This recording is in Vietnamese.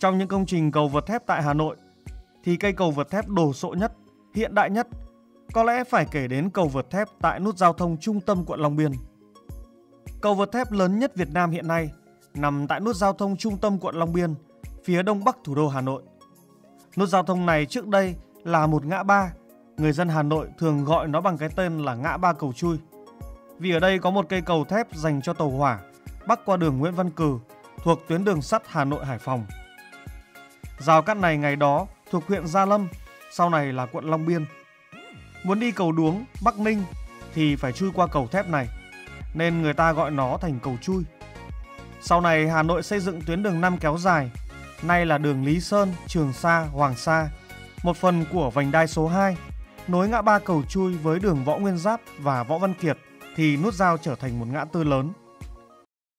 Trong những công trình cầu vượt thép tại Hà Nội thì cây cầu vượt thép đồ sộ nhất, hiện đại nhất có lẽ phải kể đến cầu vượt thép tại nút giao thông trung tâm quận Long Biên. Cầu vượt thép lớn nhất Việt Nam hiện nay nằm tại nút giao thông trung tâm quận Long Biên, phía đông bắc thủ đô Hà Nội. Nút giao thông này trước đây là một ngã ba, người dân Hà Nội thường gọi nó bằng cái tên là ngã ba cầu chui. Vì ở đây có một cây cầu thép dành cho tàu hỏa bắc qua đường Nguyễn Văn cử thuộc tuyến đường sắt Hà Nội Hải Phòng. Rào cắt này ngày đó thuộc huyện Gia Lâm, sau này là quận Long Biên. Muốn đi cầu Đuống, Bắc Ninh thì phải chui qua cầu thép này, nên người ta gọi nó thành cầu chui. Sau này Hà Nội xây dựng tuyến đường 5 kéo dài, nay là đường Lý Sơn, Trường Sa, Hoàng Sa, một phần của vành đai số 2, nối ngã ba cầu chui với đường Võ Nguyên Giáp và Võ Văn Kiệt thì nút giao trở thành một ngã tư lớn –